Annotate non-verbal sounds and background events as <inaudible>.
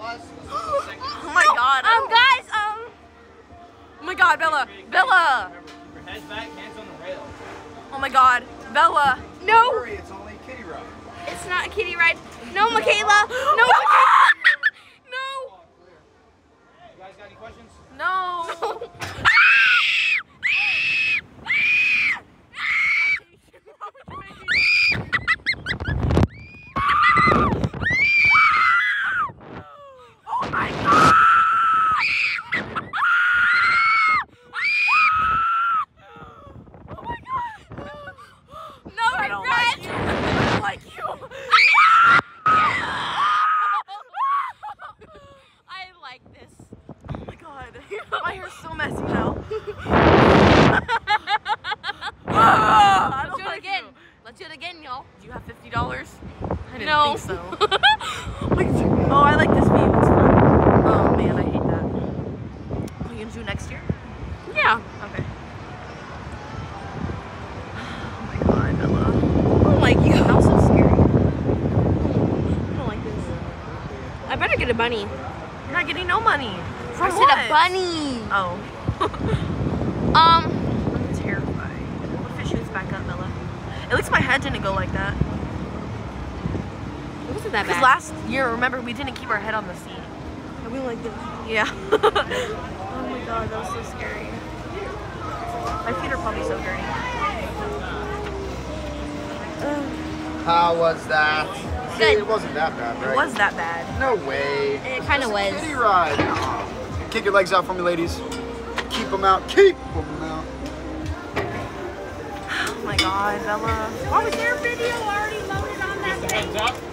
<gasps> god. I Um, don't- guys, um, Oh my god, Bella. Bella. Head back, hands on the rail. Oh my god. Bella. no, Hurry, it's only a kiddie ride. it's not a kitty ride. No, Makayla. No, <laughs> Makayla. No. You guys got any questions? No. <laughs> Oh my god. Oh my god. No, I don't like you. I don't like you. I like this. Oh my god. <laughs> My hair's so messy now. <laughs> <laughs> Ah, Let's don't it again. you. Let's do it again, y'all. Do you have fifty dollars? I didn't No. think so. oh, I like this view. It's fun. Oh man, I hate that. Are you gonna do it next year? Yeah. Okay. <sighs> Oh my god, Bella. I don't like you. That was so scary. I don't like this. I better get a bunny. You're not getting no money. From I said what? a bunny. Oh. <laughs> Um, I'm terrified. What if it shoots back up, Bella? At least my head didn't go like that. it wasn't that Because bad. last year, remember, we didn't keep our head on the seat. I went like this. Yeah. <laughs> oh my god, that was so scary. My feet are probably so dirty. How was that? See, Good. it wasn't that bad, right? It was that bad. No way. It kind of was. Kiddie ride. Kick your legs out for me, ladies. Keep them out. Keep them out. Oh my God, Bella. Why was your video already loaded on that? thing? Hands up.